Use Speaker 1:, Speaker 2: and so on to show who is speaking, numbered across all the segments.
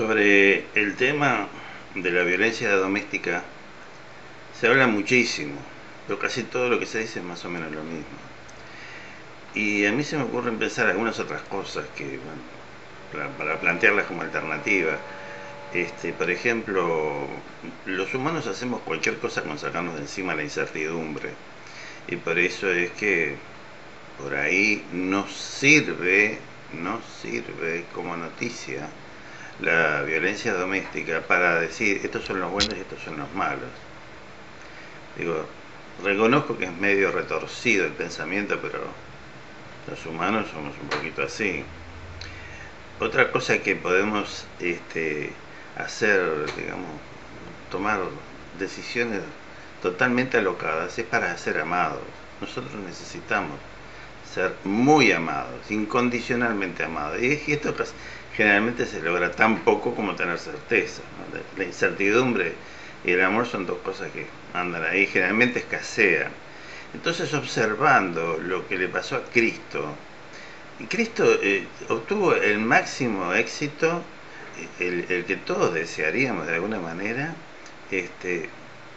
Speaker 1: Sobre el tema de la violencia doméstica se habla muchísimo, pero casi todo lo que se dice es más o menos lo mismo. Y a mí se me ocurren pensar algunas otras cosas que, para, plantearlas como alternativa. Este, por ejemplo, los humanos hacemos cualquier cosa con sacarnos de encima la incertidumbre. Y por eso es que por ahí no sirve, no sirve como noticia la violencia doméstica para decir estos son los buenos y estos son los malos. Digo, reconozco que es medio retorcido el pensamiento, pero los humanos somos un poquito así. Otra cosa que podemos este, hacer, digamos, tomar decisiones totalmente alocadas es para ser amados. Nosotros necesitamos ser muy amados, incondicionalmente amados. Y esto generalmente se logra tan poco como tener certeza. La incertidumbre y el amor son dos cosas que andan ahí, generalmente escasean. Entonces observando lo que le pasó a Cristo, y Cristo eh, obtuvo el máximo éxito, el, el, que todos desearíamos de alguna manera, este,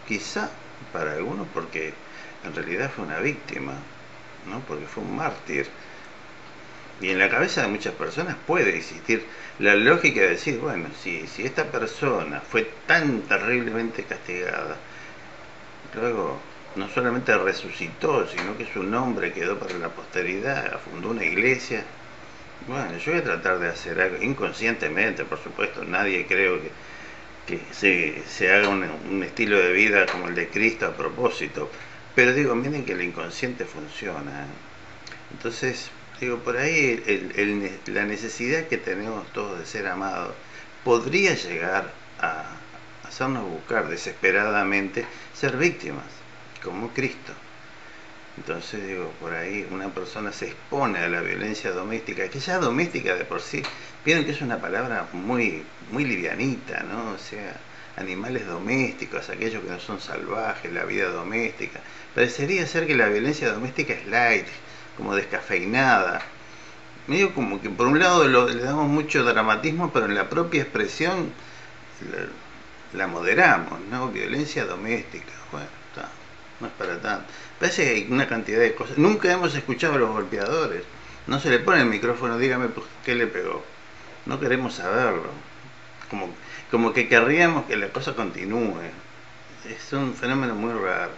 Speaker 1: quizá para algunos porque en realidad fue una víctima, ¿no? porque fue un mártir. Y en la cabeza de muchas personas puede existir la lógica de decir, bueno, si, si esta persona fue tan terriblemente castigada, luego no solamente resucitó, sino que su nombre quedó para la posteridad, fundó una iglesia. Bueno, yo voy a tratar de hacer algo inconscientemente, por supuesto, nadie creo que, que se, se haga un, un, estilo de vida como el de Cristo a propósito, pero digo, miren que el inconsciente funciona. Entonces, digo, por ahí la necesidad que tenemos todos de ser amados podría llegar a hacernos buscar desesperadamente ser víctimas, como Cristo. Entonces digo, por ahí una persona se expone a la violencia doméstica, que ya doméstica de por sí, vieron que es una palabra muy, muy livianita, ¿no? O sea, animales domésticos, aquellos que no son salvajes, la vida doméstica. Parecería ser que la violencia doméstica es light, como descafeinada. Medio como que por un lado le damos mucho dramatismo, pero en la propia expresión la, moderamos, ¿no? Violencia doméstica, bueno, está, no es para tanto. Parece que hay una cantidad de cosas. Nunca hemos escuchado a los golpeadores. No se le pone el micrófono, dígame pues, qué le pegó. No queremos saberlo. Como, como que querríamos que la cosa continúe. Es un fenómeno muy raro.